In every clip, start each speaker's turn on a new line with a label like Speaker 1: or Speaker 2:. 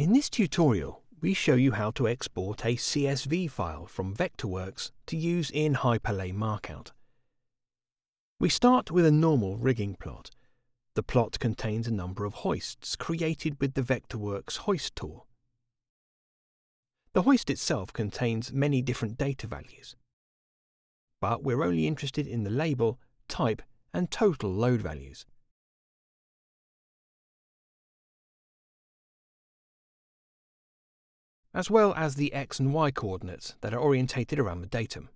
Speaker 1: In this tutorial, we show you how to export a CSV file from Vectorworks to use in Hyperlay Markout. We start with a normal rigging plot. The plot contains a number of hoists created with the Vectorworks hoist tool. The hoist itself contains many different data values, but we're only interested in the label, type and total load values. As well as the x and y coordinates that are orientated around the datum.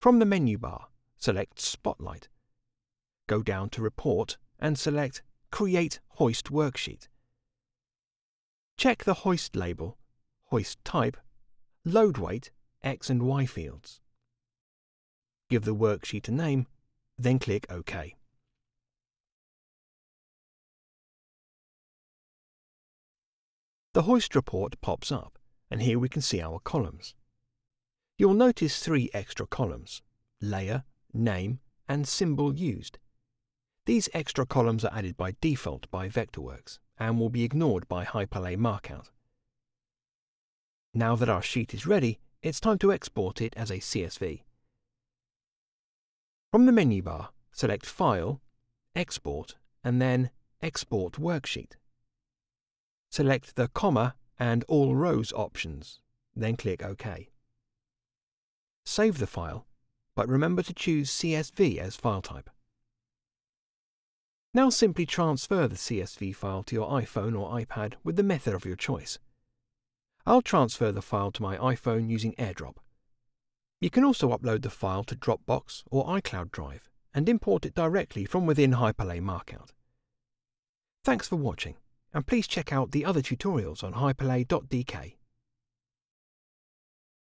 Speaker 1: From the menu bar, select Spotlight. Go down to Report and select Create Hoist Worksheet. Check the hoist label, hoist type, load weight, X and Y fields. Give the worksheet a name, then click OK. The hoist report pops up, and here we can see our columns. You'll notice three extra columns, layer, name, and symbol used. These extra columns are added by default by Vectorworks and will be ignored by Hyperlay Markout. Now that our sheet is ready, it's time to export it as a CSV. From the menu bar, select File, Export, and then Export Worksheet. Select the comma and all rows options, then click OK. Save the file, but remember to choose CSV as file type. Now simply transfer the CSV file to your iPhone or iPad with the method of your choice. I'll transfer the file to my iPhone using AirDrop. You can also upload the file to Dropbox or iCloud Drive and import it directly from within Hyperlay Markout. Thanks for watching and please check out the other tutorials on hyperlay.dk.